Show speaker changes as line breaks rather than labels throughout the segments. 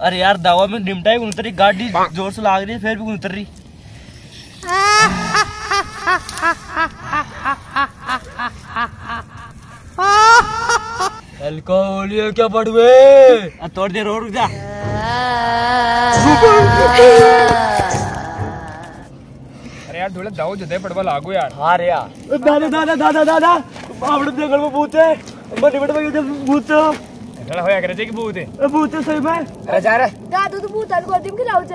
अरे यार दवा में निमटा ही उतर रही गाड़ी ज़ोर से लाग रही है फिर भी उतर रही।
अल्कोहल क्या पड़वे
अब थोड़ी देर और रुक जा।
अरे यार थोड़ा दाऊ जदे पड़वा लागो यार।
हाँ रे यार।
दादा दादा दादा दादा आपने जंगल में भूत है। बड़े बड़े भूत
लड़ा होया करे जे की भूत है।
भूत है सही बार
अरे जा रे।
दादू तो भूत अलगो दिम के लाओ जे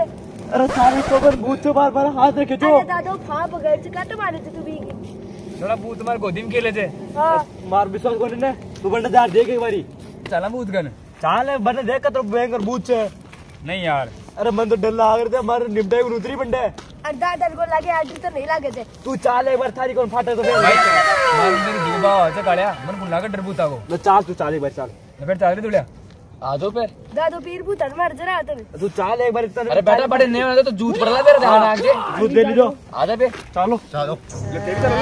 अरे सारे कोबर भूत से बार बार हाथ रखे जो।
अरे दादू फाप गए छ का मारे छ तू भी।
थोड़ा भूत मार गोदिम के ले जे
हाँ।
मार बिसल को ने तू बंडा जा देख एक बारी।
चला भूत गन।
चल बंडा देख तो भयंकर भूत छ।
नहीं यार।
अरे मन तो डर लग रहा था मार निपटाई को उतरी बंडा
अंडा डर को लगे आदमी तो नहीं लगे थे।
तू चाल एक बार थारी कौन फाटे तो
भाई मार डूबा हो छ कालिया मन को लगा डर भूता को
चाल तू एक बार
फिर चाल
रही दुड़िया आदो
पे दादो पीर भूतन मर जरा आते
तू चाल एक बार इतना
अरे बेटा बड़े नहीं होना तो जूत पड़ला तेरे ध्यान आगे
जूत दे लीजो
आजा पे चलो
चलो
लपेट चलो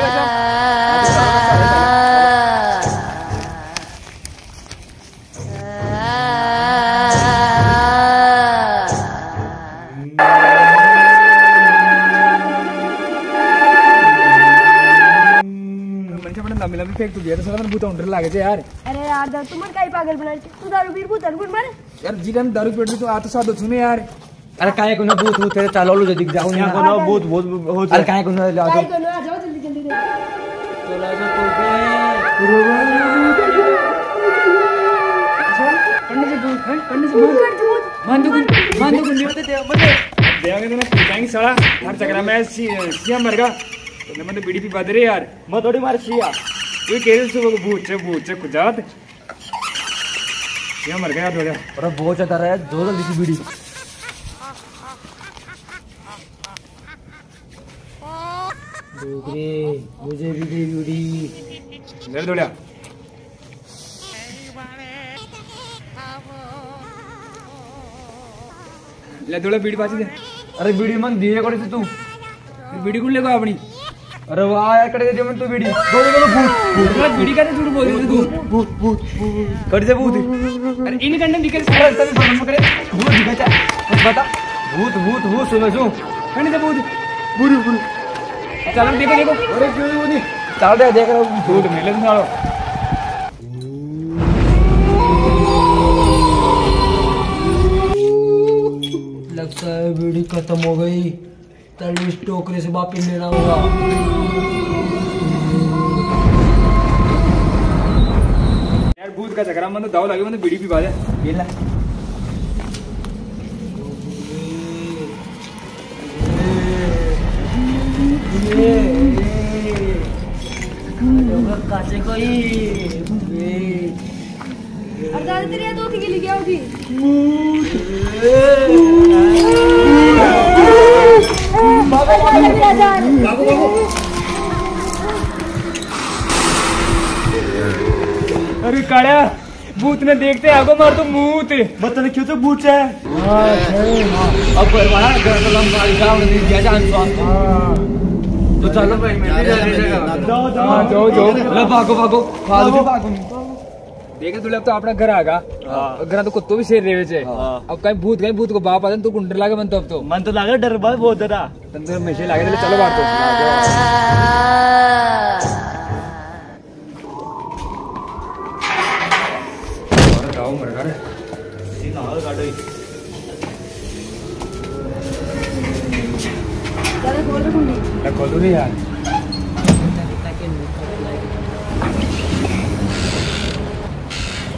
पागल अभी फेंक तू दिया तो मैंने लागे यार।
अरे यार दारू तो पागल तू दारू पीर भूत अंडर मारे।
यार जी में दारू पीट तो आ तो सादो छने यार।
अरे काहे कोनो भूत भूत तेरे चालोलो जे दिख जाऊ
यहाँ भूत भूत हो
अरे काहे कोनो ले
आओ आ जाओ जल्दी जल्दी
चला जा तो
तू भूत भूत मांदू मांदू मैं पिटाएँगे हर सीएम बीडीपी बादरे यार।
मैं थोड़ी मार
ये कह रहे सुबह भूत से भूत से कुजात। सीएम मर गया थोड़ा
अरे बहुत ज़्यादा रहा है दो जल्दी की बीड़ी। मुझे भी दे बीड़ी।
जरा थोड़ा ले थोड़ा बीड़ी पाची दे।
अरे बीड़ी मन दिए करे तू?
बीड़ी कौन लेगा अपनी।
अरे वाह यार कड़े दे मन तू बीड़ी दो दे भूत भूत
थोड़ा बीड़ी का झूठ बोल रही तू
भूत भूत कर दे भूत
अरे इन कंडे निकल
अरे तभी फ़ोन पकड़े भूत दिखा जा कुछ बता भूत भूत भूत सुनो सुन
कंडे से भूत
बुरी बुरी
चल हम देखो देखो
अरे क्यों नहीं चल दे देख रहा हूँ
झूठ मिले तो सालो
लगता है बीड़ी खत्म हो गई तभी इस टोकरे से वापिस लेना होगा
यार भूत का चक्कर मतलब दाव लगे मतलब बीड़ी पी
पा कोई
तेरी होगी?
अरे काळ्या भूत ने देखते आगो मार तो मूत
मतलब क्यों तो भूत है?
अब परवाना घर तो लंबा जाओ नहीं दिया जान स्वान तो चलो भाई मैं जाने
जाओ।
हाँ जाओ जाओ।
लो भागो भागो। भागो भागो।
देखे दुल्हा तो अपना घर आगा। हाँ। घर तो कुत्तो भी शेर रहे थे हाँ। अब कहीं भूत कहीं भूत को बाप आते तो कुंडर लागे मन तो अब तो।
मन तो लागे डर बाप बहुत डरा
तन तो हमेशा लागे तो चलो बाहर तो। और गाँव नहीं यार।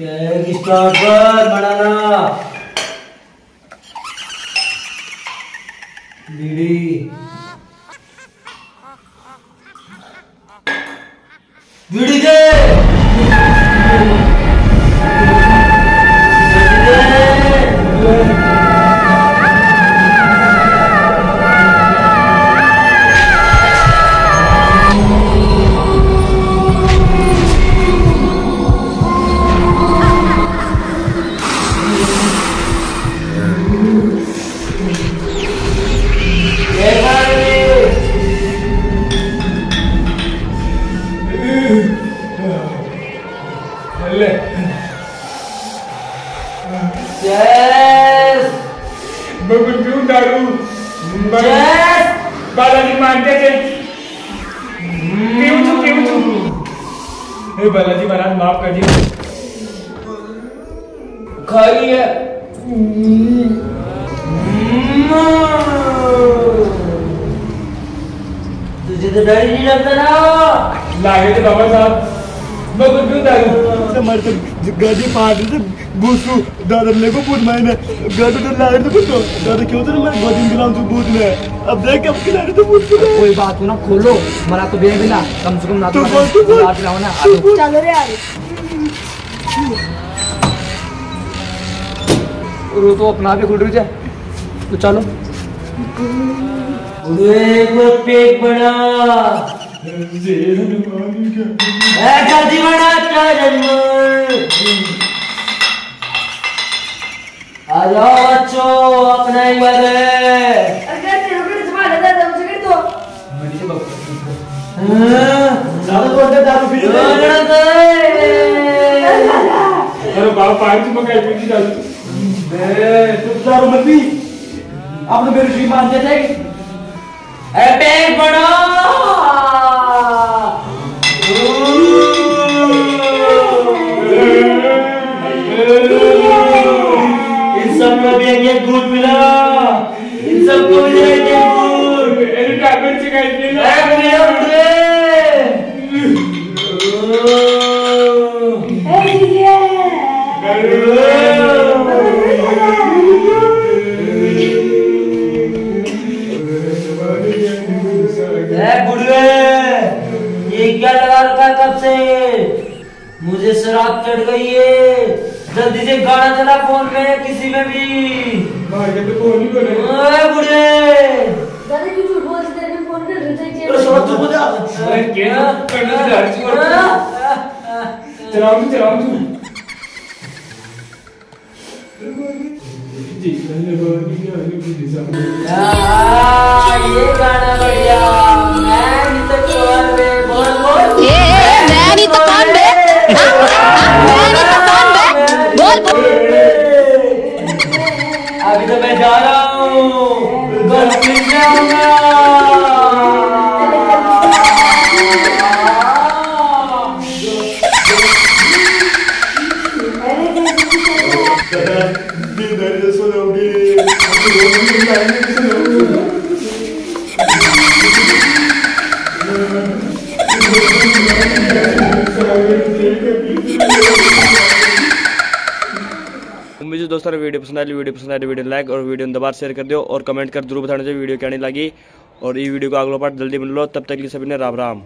एक स्टार्ट कर बनाना बीड़ी। बीड़ी दे ले यस
मैं कुछ क्यों डालू
यस
बालाजी मानते थे पीऊं तू पीऊं तू ए बालाजी महाराज माफ़ कर दिए
खा लिया तुझे तो डर ही नहीं लगता ना।
लागे बाबा साहब मैं कुछ पीऊं दारू
हमारे तो गाड़ी फाड़ रही बूसू दादा ने को पूछ मैंने गाड़ी तो ला रही थी दादा क्यों तो मैं गोदी में गिलाऊं तू बूथ में? अब देख कब खिला रही थी बूथ में।
कोई बात हो ना खोलो मरा तो बे बिना कम से कम ना
तो
तू। रात रहो ना
चलो रे यार।
और तो अपना भी खुल रही है तो चलो। एक पेट बड़ा ए जल्दी बड़ा जन्म? आ जाओ बच्चों अपना ही घर
अरे तेरे को संभाल ले दादा मुझे कर दो।
दादा तो अंदर दारू पी रहे
अरे बाबा पानी चुप कर पी की दारू।
तू दारू मत पी। आप तो मेरे श्री मानते थे।
ए पेट बड़ा एक एक गुड मिला। इन सबको भी एक एक गुड
मेरे टैबलेट से कहीं पी
ए बुढ़िया
ये
क्या लगा रखा है कब से? मुझे शराब चढ़ गई है। जल्दी से गाना चला फ़ोन में किसी में भी।
तो ही
बुढ़े।
दादा क्यों झूठ बोल रहे थे फ़ोन
हो
अरे क्या करना? तो और चलाऊं तू?
उम्मीद है दोस्तों वीडियो पसंद आई, वीडियो पसंद आई वीडियो लाइक और वीडियो दोबारा शेयर कर दियो और कमेंट कर ज़रूर बताना चाहिए वीडियो क्या नहीं लगी। और ये वीडियो को अगला पार्ट जल्दी मिल लो। तब तक के सभी ने राम राम।